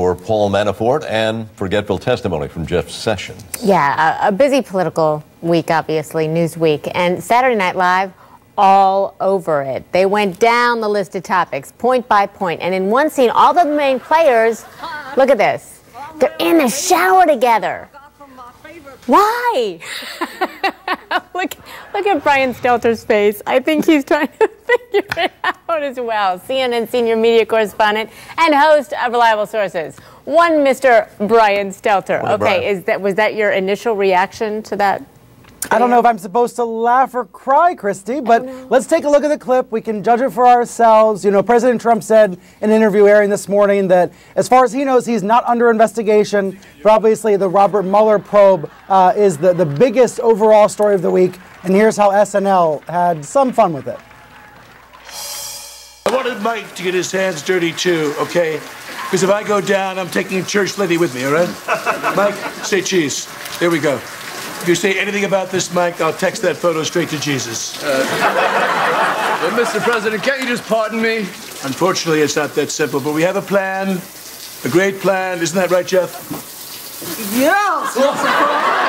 for Paul Manafort and forgetful testimony from Jeff Sessions. Yeah, a, busy political week, obviously, Newsweek. And Saturday Night Live, all over it. They went down the list of topics, point by point. And in one scene, all the main players, look at this, they're in the shower together. Why? look, at Brian Stelter's face. I think he's trying to figure it out as well. CNN senior media correspondent and host of Reliable Sources. One Mr. Brian Stelter. Okay, Brian? is that was that your initial reaction to that? I don't know if I'm supposed to laugh or cry, Christi, but let's take a look at the clip. We can judge it for ourselves. You know, President Trump said in an interview airing this morning that as far as he knows, he's not under investigation. But obviously, the Robert Mueller probe uh, is the, the biggest overall story of the week. And here's how SNL had some fun with it. I wanted Mike to get his hands dirty too, okay? Because if I go down, I'm taking a church lady with me, all right? Mike, say cheese. There we go. If you say anything about this, Mike, I'll text that photo straight to Jesus. Well, Mr. President, can't you just pardon me? Unfortunately, it's not that simple, but we have a plan, a great plan. Isn't that right, Jeff? Yes.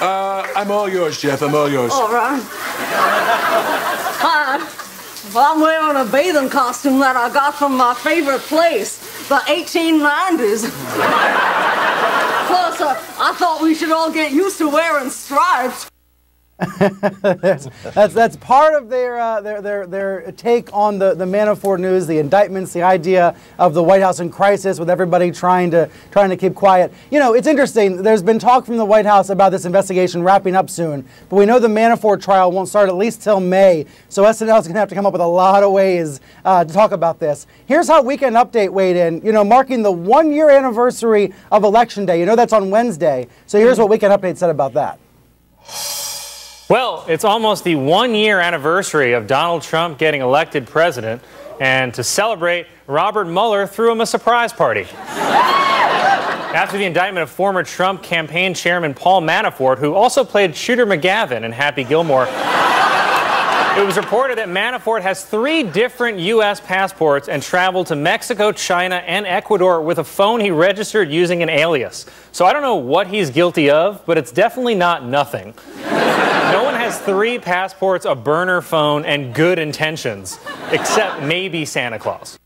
Uh, I'm all yours, Jeff. I'm all yours. All right. Hi. Well, I'm wearing a bathing costume that I got from my favorite place, the 1890s. Plus, uh, I thought we should all get used to wearing stripes. That's, that's that's part of their uh, their, their their take on the, the Manafort news, the indictments, the idea of the White House in crisis, with everybody trying to trying to keep quiet. You know, it's interesting. There's been talk from the White House about this investigation wrapping up soon, but we know the Manafort trial won't start at least till May. So SNL is going to have to come up with a lot of ways uh, to talk about this. Here's how Weekend Update weighed in. You know, marking the one year anniversary of Election Day. You know that's on Wednesday. So here's what Weekend Update said about that. Well, it's almost the one year anniversary of Donald Trump getting elected president. And to celebrate, Robert Mueller threw him a surprise party. After the indictment of former Trump campaign chairman Paul Manafort, who also played Shooter McGavin in Happy Gilmore, it was reported that Manafort has three different U.S. passports and traveled to Mexico, China, and Ecuador with a phone he registered using an alias. So I don't know what he's guilty of, but it's definitely not nothing. No one has three passports, a burner phone, and good intentions, except maybe Santa Claus.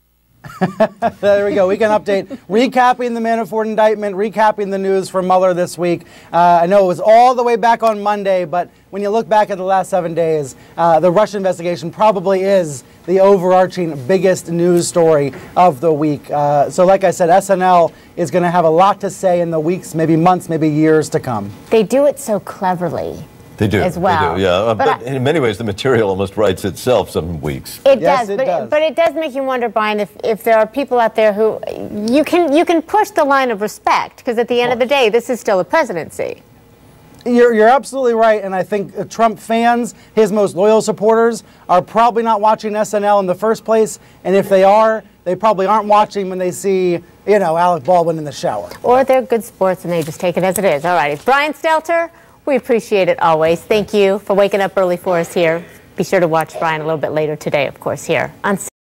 There we go. Weekend Update. recapping the Manafort indictment, recapping the news from Mueller this week. Uh, I know it was all the way back on Monday, but when you look back at the last seven days, uh, the Russia investigation probably is the overarching biggest news story of the week. Uh, so, like I said, SNL is going to have a lot to say in the weeks, maybe months, maybe years to come. They do it so cleverly. They do. As well. They do, yeah. Uh, But but I- in many ways, the material almost writes itself some weeks. It Yes, does, it but does. but it does make you wonder, Brian, if, if there are people out there who you can you can push the line of respect because at the end of the day, this is still a presidency. You're, you're absolutely right, and I think uh, Trump fans, his most loyal supporters, are probably not watching SNL in the first place, and if they are, they probably aren't watching when they see, you know, Alec Baldwin in the shower. Or they're good sports and they just take it as it is. All right, it's Brian Stelter. We appreciate it always. Thank you for waking up early for us here. Be sure to watch Brian a little bit later today, of course, here on.